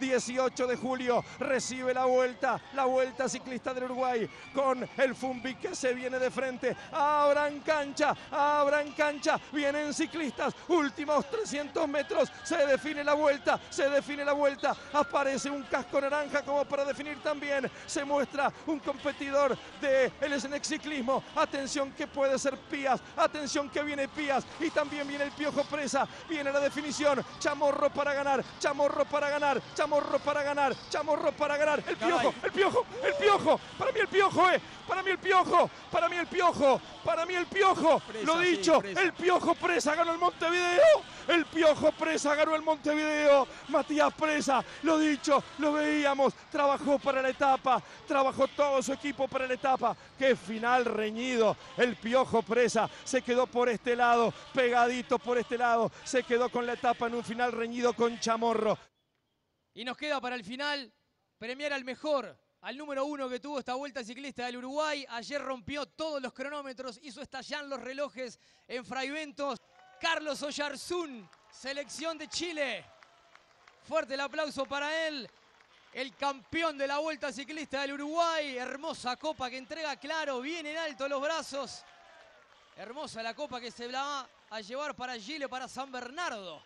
18 de julio, recibe la vuelta, la vuelta ciclista del Uruguay con el Fumbi que se viene de frente. Abran cancha, abran cancha, vienen ciclistas, últimos 300 metros, se define la vuelta, se define la vuelta, aparece un casco naranja como para definir también, se muestra un competidor de el SNX ciclismo, atención que puede ser Pías, atención que viene Pías y también viene el Piojo Presa, viene la definición, Chamorro para ganar, Chamorro para ganar, Chamorro para ganar, Chamorro para ganar, el Piojo, el Piojo, el Piojo, para mí el Piojo, eh, para mí el Piojo, para mí el Piojo, para mí el Piojo, lo dicho, el Piojo Presa ganó el Montevideo, el Piojo Presa ganó el Montevideo, Matías Presa, lo dicho, lo veíamos, trabajó para la etapa, trabajó todo su equipo para la etapa, qué final reñido, el Piojo Presa se quedó por este lado, pegadito por este lado, se quedó con la etapa en un final reñido con Chamorro. Y nos queda para el final premiar al mejor, al número uno que tuvo esta vuelta ciclista del Uruguay. Ayer rompió todos los cronómetros, hizo estallar los relojes en Fraiventos. Carlos Oyarzún, selección de Chile. Fuerte el aplauso para él. El campeón de la vuelta ciclista del Uruguay. Hermosa copa que entrega claro, bien en alto los brazos. Hermosa la copa que se va a llevar para Chile, para San Bernardo.